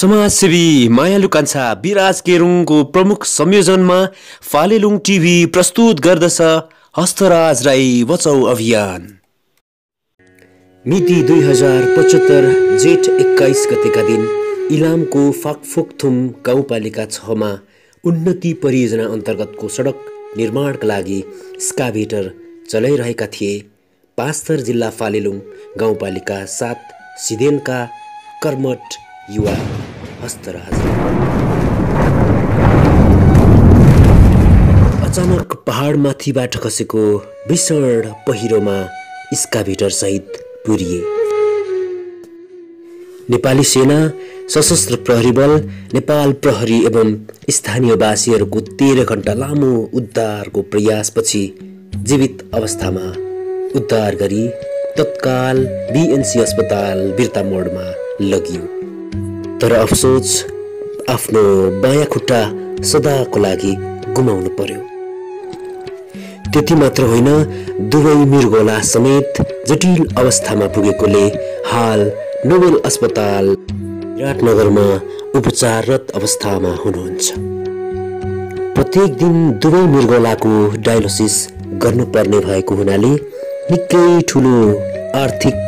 समाजसेवी मायालु कान्छा विराज केरुङको प्रमुख संयोजनमा फालेलुङ टिभी प्रस्तुत गर्दछ हस्तराज राई बचाउ अभियान। मिति दुई हजार पचहत्तर जेठ एक्काइस गतेका दिन इलामको फाकफोकथुम गाउँपालिका छमा उन्नति परियोजना अन्तर्गतको सडक निर्माणका लागि स्काभेटर चलाइरहेका थिए। पाँचथर जिल्ला फालेलुङ गाउँपालिका सात सिदेनका कर्मठ युवा। हस्तराज अचानक पहाडमाथिबाट खसेको भीषण पहिरोमा स्काभेटर सहित पुरिए। नेपाली सेना सशस्त्र प्रहरी बल नेपाल प्रहरी एवं स्थानीयवासीहरूको तेह्र घन्टा लामो उद्धारको प्रयासपछि जीवित अवस्थामा उद्धार गरी तत्काल बिएनसी अस्पताल बिर्ता मोडमा लगियो। तर अफसोस आफ्नो बायाँ खुट्टा सदाको लागि गुमाउनु पर्यो। त्यति मात्र होइन दुवै मृगोला समेत जटिल अवस्थामा पुगेकोले हाल नोबेल अस्पताल विराटनगरमा उपचाररत अवस्थामा हुनुहुन्छ। प्रत्येक दिन दुवै मृगोलाको डायलोसिस गर्नुपर्ने भएको हुनाले निकै ठुलो आर्थिक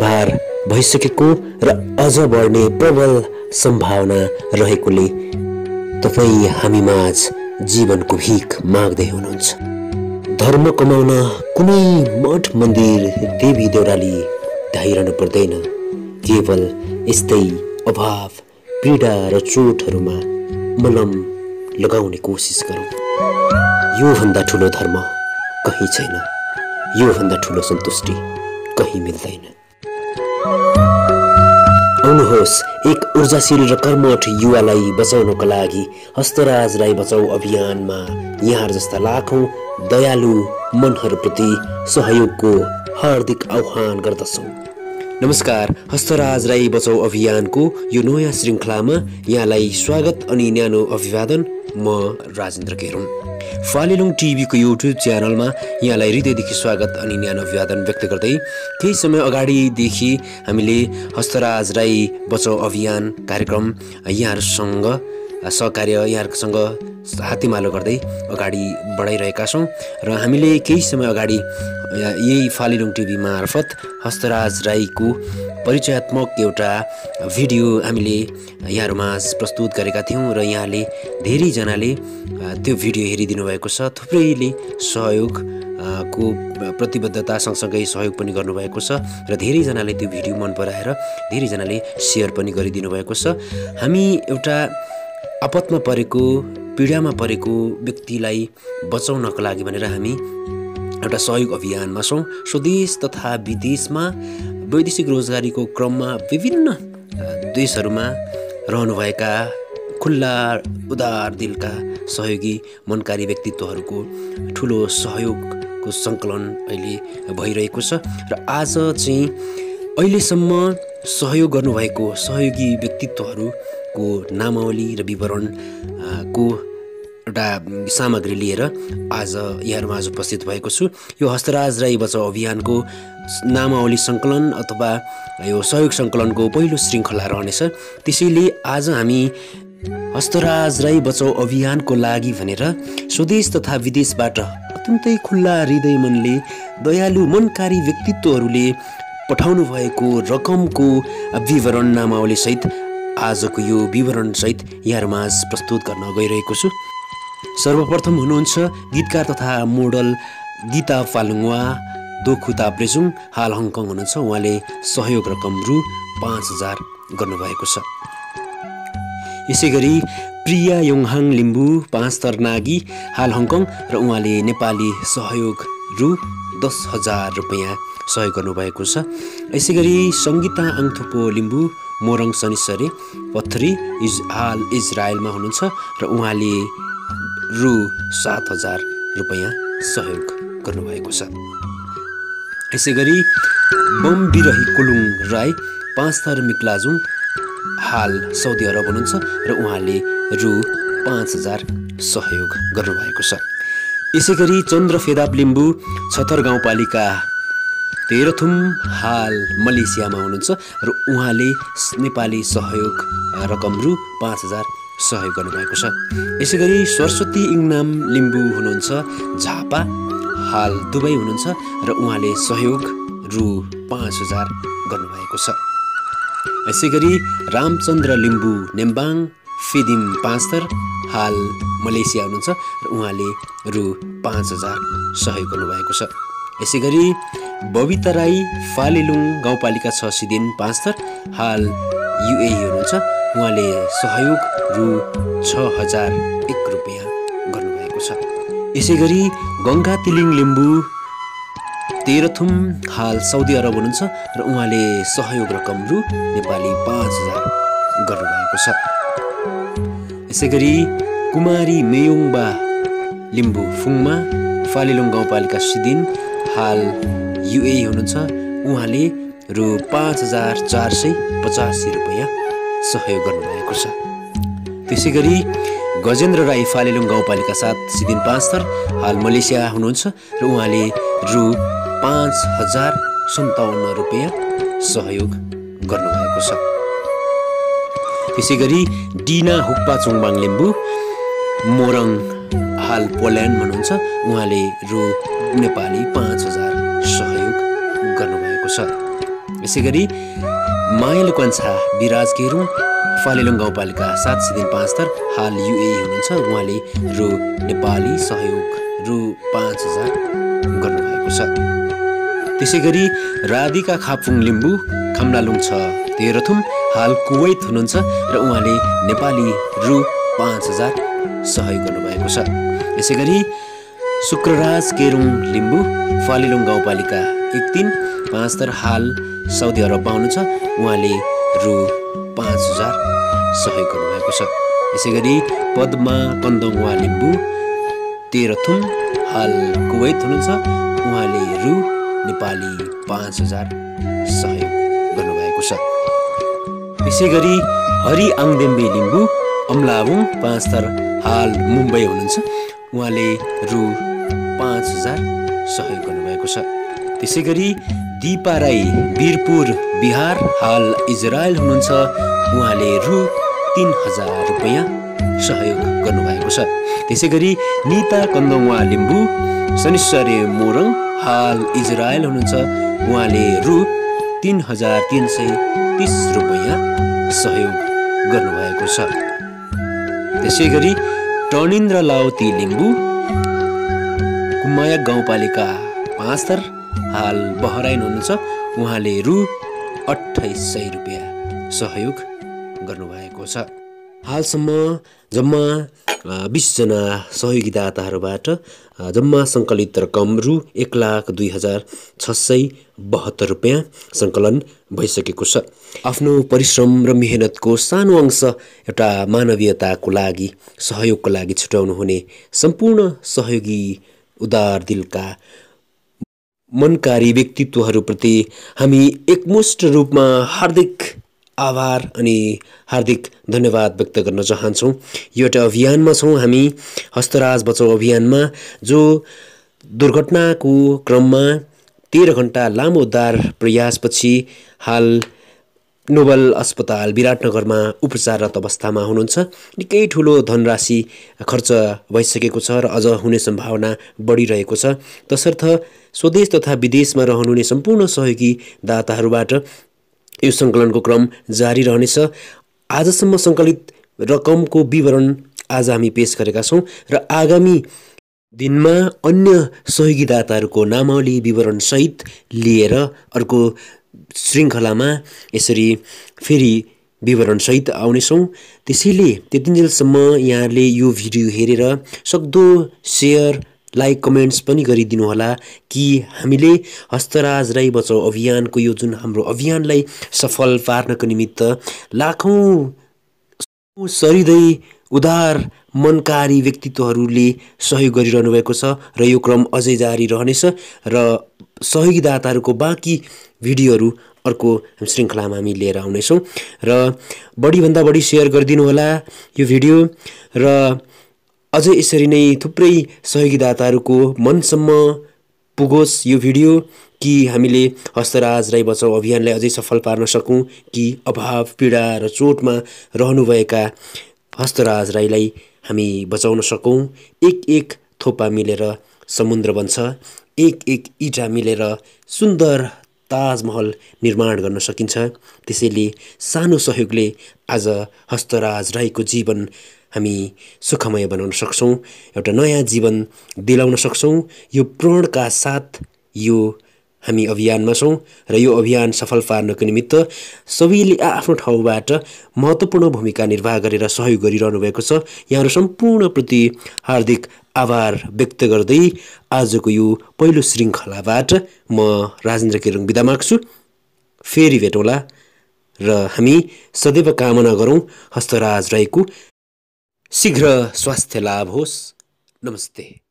भार भइसकेको र अझ बढ्ने प्रबल सम्भावना रहेकोले तपाईँ हामी माझ जीवनको भिख माग्दै हुनुहुन्छ। धर्म कमाउन कुनै मठ मन्दिर देवी देउराली धाइरहनु पर्दैन। केवल यस्तै अभाव पीडा र चोटहरूमा मलम लगाउने कोसिस गरौँ। योभन्दा ठुलो धर्म कहीँ छैन। योभन्दा ठुलो सन्तुष्टि कहीँ मिल्दैन। आउनुहोस् एक ऊर्जाशील र कर्मठ युवालाई बचाउनको लागि हस्तराज राई बचाउ अभियानमा यहाँ जस्ता लाखौँ दयालु मनहरूप्रति सहयोगको हार्दिक आह्वान गर्दछौँ। नमस्कार हस्तराज राई बचाउ अभियानको यो नयाँ श्रृङ्खलामा यहाँलाई स्वागत अनि न्यानो अभिवादन म राजेन्द्र केरुङ फालेलुङ टिभीको युट्युब च्यानलमा यहाँलाई हृदयदेखि स्वागत अनि न्यानो अभिवादन व्यक्त गर्दै केही समय अगाडिदेखि हामीले हस्तराज राई बचाउ अभियान कार्यक्रम यहाँहरूसँग सहकार्य यहाँहरूसँग हातेमालो गर्दै अगाडि बढाइरहेका छौँ र हामीले केही समय अगाडि यही फालिलुङ टिभी मार्फत हस्तराज राईको परिचयात्मक एउटा भिडियो हामीले यहाँहरूमा प्रस्तुत गरेका थियौँ र यहाँले धेरैजनाले त्यो भिडियो हेरिदिनु भएको छ थुप्रैले सहयोग को प्रतिबद्धता सँगसँगै सहयोग पनि गर्नुभएको छ र धेरैजनाले त्यो भिडियो मन पराएर धेरैजनाले सेयर पनि गरिदिनु भएको छ। हामी एउटा आपतमा परेको पीडामा परेको व्यक्तिलाई बचाउनको लागि भनेर हामी एउटा सहयोग अभियानमा छौँ। स्वदेश तथा विदेशमा वैदेशिक रोजगारीको क्रममा विभिन्न देशहरूमा रहनुभएका खुल्ला उदार दिलका सहयोगी मनकारी व्यक्तित्वहरूको ठुलो सहयोगको सङ्कलन अहिले भइरहेको छ र आज चाहिँ अहिलेसम्म सहयोग गर्नुभएको सहयोगी व्यक्तित्वहरूको नामावली र विवरण को एउटा सामग्री लिएर आज यहाँहरूमा आज उपस्थित भएको छु। यो हस्तराज राई बचाउ अभियानको नामावली सङ्कलन अथवा यो सहयोग सङ्कलनको पहिलो श्रृङ्खला रहनेछ। त्यसैले आज हामी हस्तराज राई बचाउ अभियानको लागि भनेर स्वदेश तथा विदेशबाट अत्यन्तै खुल्ला हृदय मनले दयालु मनकारी व्यक्तित्वहरूले पठाउनु भएको रकमको विवरण नामावलीसहित आजको यो विवरणसहित यहाँहरूमा प्रस्तुत गर्न गइरहेको छु। सर्वप्रथम हुनुहुन्छ गीतकार तथा मोडल गीता फालुङवा दोखु ताप्रेजुङ हाल हङकङ हुनुहुन्छ। उहाँले सहयोग रकम रु पाँच हजार गर्नुभएको छ। यसै गरी प्रिया योङहाङ लिम्बू पाँच तर नागी हाल हङकङ र उहाँले नेपाली सहयोग रु दस हजार रुपियाँ सहयोग गर्नुभएको छ। यसै गरी सङ्गीता आङथुपो लिम्बू मोरङ सनिसरे पथरी इज हाल इजरायलमा हुनुहुन्छ र उहाँले रु सात हजार रुपियाँ सहयोग गर्नुभएको छ। यसै गरी बम बिरही कुलुङ राई पाँच थर मिक्लाजुङ हाल साउदी अरब हुनुहुन्छ र उहाँले रु पाँच हजार सहयोग गर्नुभएको छ। यसै गरी चन्द्र फेदाप लिम्बू छतर गाउँपालिका तेह्रथुम हाल मलेसियामा हुनुहुन्छ र उहाँले नेपाली सहयोग रकम रु पाँच हजार सहयोग गर्नुभएको छ। यसै गरी सरस्वती इङनाम लिम्बू हुनुहुन्छ झापा हाल दुबई हुनुहुन्छ र उहाँले सहयोग रु पाँच हजार गर्नुभएको छ। यसै गरी रामचन्द्र लिम्बू नेम्बाङ फिदिम पाँचथर हाल मलेसिया हुनुहुन्छ र उहाँले रु पाँच हजार सहयोग गर्नुभएको छ। यसै गरी बबिता राई फालेलुङ गाउँपालिका छ सिदिन पाँचथर हाल युए हुनुहुन्छ उहाँले सहयोग रु छ हजार एक रुपियाँ गर्नुभएको छ। यसै गरी गङ्गा तिलिङ लिम्बू तेह्रथुम हाल साउदी अरब हुनुहुन्छ र उहाँले सहयोग रकम रु नेपाली पाँच हजार गर्नुभएको छ। यसै गरी कुमारी मेयोङबा लिम्बू फुङमा फालेलुङ गाउँपालिका सिदिन हाल युए हुनुहुन्छ। उहाँले रु पाँच हजार चार सय पचासी रुपियाँ सहयोग गर्नुभएको छ। त्यसै गरी गजेन्द्र राई फालेलुङ गाउँपालिका साथ सिदिन पाँच थर हाल मलेसिया हुनुहुन्छ र उहाँले रु पाँच हजार सन्ताउन्न रुपियाँ सहयोग गर्नुभएको छ। त्यसै गरी डिना हुक्पा चुङबाङ लिम्बू मोरङ हाल पोल्यान्ड हुनुहुन्छ उहाँले रु नेपाली पाँच हजार सहयोग गर्नुभएको छ। यसै गरी मायल कन्छा विराज केरुङ फालेलुङ गाउँपालिका सात सिदिन पाँच थर हाल युए हुनुहुन्छ। उहाँले रु नेपाली सहयोग रु पाँच हजार गर्नुभएको छ। त्यसै गरी राधिका खापुङ लिम्बू खाम्लालुङ छ तेह्रथुम हाल कुवैत हुनुहुन्छ र उहाँले नेपाली रु पाँच हजार सहयोग गर्नुभएको छ। यसै गरी शुक्रराज केरुङ लिम्बू फालिलुङ गाउँपालिका एक तिन पाँच तर हाल साउदी अरबमा हुनुहुन्छ उहाँले रु पाँच हजार सहयोग गर्नुभएको छ। यसै गरी पद्मा कन्दङवा लिम्बू तेह्रथुम हाल कुवैत हुनुहुन्छ। उहाँले रु नेपाली पाँच हजार सहयोग गर्नुभएको छ। त्यसै गरी हरि आङदेम्बे लिम्बू अम्लाबुङ पाँच थर हाल मुम्बई हुनुहुन्छ। उहाँले रु पाँच हजार सहयोग गर्नुभएको छ। त्यसै गरी दिपा राई बिरपुर बिहार हाल इजरायल हुनुहुन्छ। उहाँले रु तिन हजार रुपियाँ सहयोग गर्नुभएको छ। त्यसै गरी निता कन्दङवा लिम्बू शनिश्वरे मोरङ हाल इजरायल हुनुहुन्छ। उहाँले रु तिन हजार तिन सय तिस रुपियाँ सहयोग गर्नुभएको छ। त्यसै गरी टर्निन्द्र लाउती लिम्बू कुमाया गाउँपालिका पाँच थर हाल बहराइन हुनुहुन्छ। उहाँले रु अठाइस सय रुपियाँ सहयोग गर्नुभएको छ। हालसम्म जम्मा बिसजना सहयोगीदाताहरूबाट जम्मा सङ्कलित रकम रु एक लाख दुई हजार छ सय बहत्तर रुपियाँ सङ्कलन भइसकेको छ। आफ्नो परिश्रम र मेहनतको सानो अंश एउटा मानवीयताको लागि सहयोगको लागि छुट्याउनु हुने सम्पूर्ण सहयोगी उदार दिलका मनकारी व्यक्तित्वहरूप्रति हामी एकमुष्ट रूपमा हार्दिक आभार अनि हार्दिक धन्यवाद व्यक्त गर्न चाहन्छौँ। यो एउटा अभियानमा छौँ हामी हस्तराज बचाउ अभियानमा जो दुर्घटनाको क्रममा तेह्र घन्टा लामो उद्धार प्रयासपछि हाल नोबल अस्पताल विराटनगरमा उपचाररत अवस्थामा हुनुहुन्छ। निकै ठुलो धनराशि खर्च भइसकेको छ र अझ हुने सम्भावना बढिरहेको छ। तसर्थ स्वदेश तथा विदेशमा रहनुहुने सम्पूर्ण सहयोगी दाताहरूबाट यो सङ्कलनको क्रम जारी रहनेछ। आजसम्म सङ्कलित रकमको विवरण आज हामी पेस गरेका छौँ र आगामी दिनमा अन्य सहयोगीदाताहरूको नामावली विवरणसहित लिएर अर्को श्रृङ्खलामा यसरी फेरि विवरणसहित आउनेछौँ। त्यसैले त्यतिन्जेलसम्म यहाँले यो भिडियो हेरेर सक्दो सेयर लाइक कमेन्ट्स पनि गरिदिनुहोला कि हामीले हस्तराज राई बचाउ अभियानको यो जुन हाम्रो अभियानलाई सफल पार्नको निमित्त लाखौँ सरिँदै उदार मनकारी व्यक्तित्वहरूले सहयोग गरिरहनु भएको छ र यो क्रम अझै जारी रहनेछ र सहयोगीदाताहरूको बाँकी भिडियोहरू अर्को श्रृङ्खलामा हामी लिएर आउनेछौँ र बढीभन्दा बढी सेयर गरिदिनु होला यो भिडियो र अझै यसरी नै थुप्रै सहयोगीदाताहरूको मनसम्म पुगोस् यो भिडियो कि हामीले हस्तराज राई बचाउ अभियानलाई अझै सफल पार्न सकौँ कि अभाव पीडा र चोटमा रहनुभएका हस्तराज राईलाई हामी बचाउन सकौँ। एक एक थोपा मिलेर समुद्र बन्छ। एक एक इँटा मिलेर सुन्दर ताजमहल निर्माण गर्न सकिन्छ। त्यसैले सानो सहयोगले आज हस्तराज राईको जीवन हामी सुखमय बनाउन सक्छौँ। एउटा नयाँ जीवन दिलाउन सक्छौँ। यो प्रणका साथ यो हामी अभियानमा छौँ र यो अभियान सफल पार्नको निमित्त सबैले आफ्नो ठाउँबाट महत्त्वपूर्ण भूमिका निर्वाह गरेर सहयोग गरिरहनु भएको छ। यहाँहरू सम्पूर्णप्रति हार्दिक आभार व्यक्त गर्दै आजको यो पहिलो श्रृङ्खलाबाट म राजेन्द्र केरुङ बिदा माग्छु। फेरि भेटौँला र हामी सदैव कामना गरौँ हस्तराज रहेको शीघ्र स्वास्थ्य लाभ होस्। नमस्ते।